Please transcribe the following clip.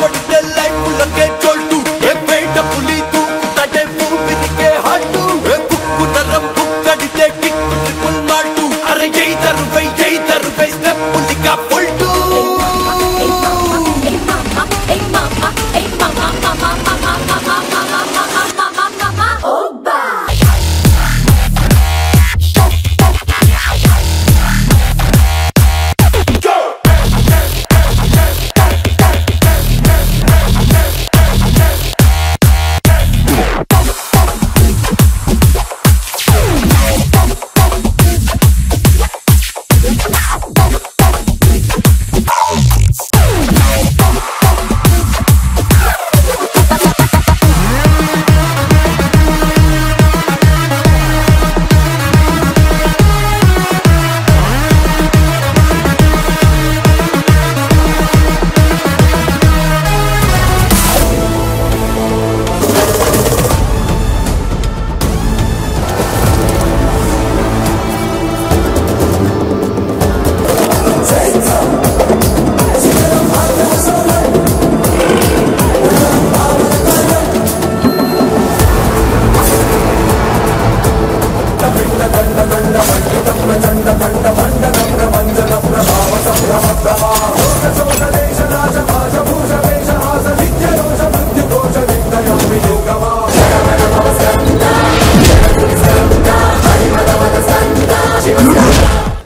what 감사합니다.